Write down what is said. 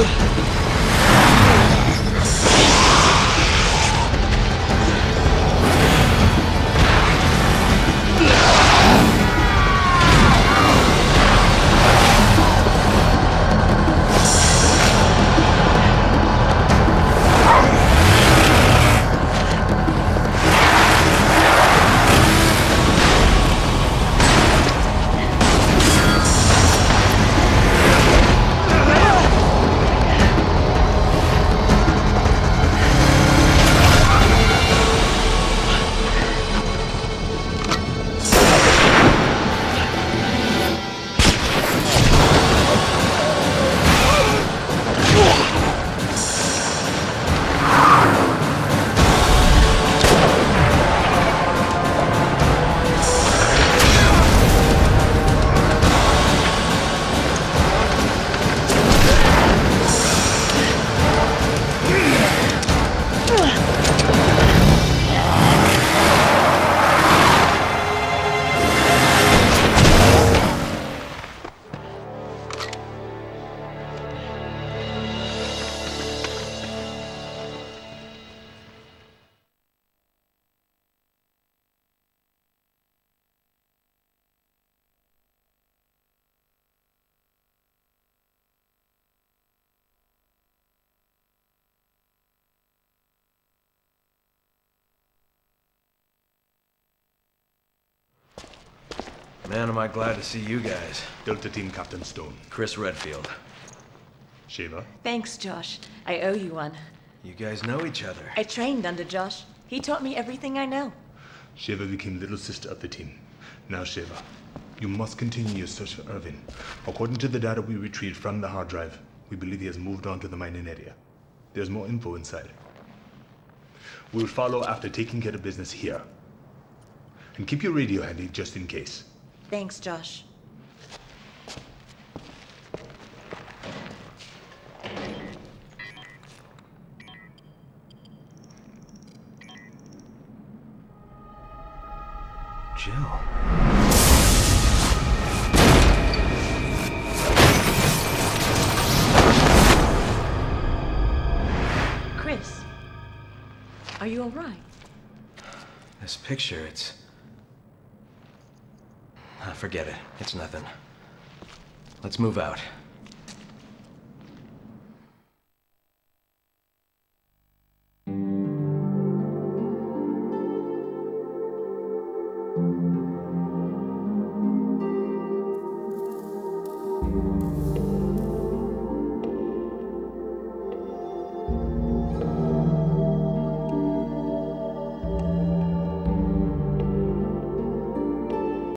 으. Man, am I glad to see you guys. Delta Team Captain Stone. Chris Redfield. Sheva. Thanks, Josh. I owe you one. You guys know each other. I trained under Josh. He taught me everything I know. Sheva became little sister of the team. Now, Sheva, you must continue your search for Irving. According to the data we retrieved from the hard drive, we believe he has moved on to the mining area. There's more info inside. We will follow after taking care of business here. And keep your radio handy just in case. Thanks, Josh. Jill. Chris, are you all right? This picture, it's. Ah, forget it. It's nothing. Let's move out.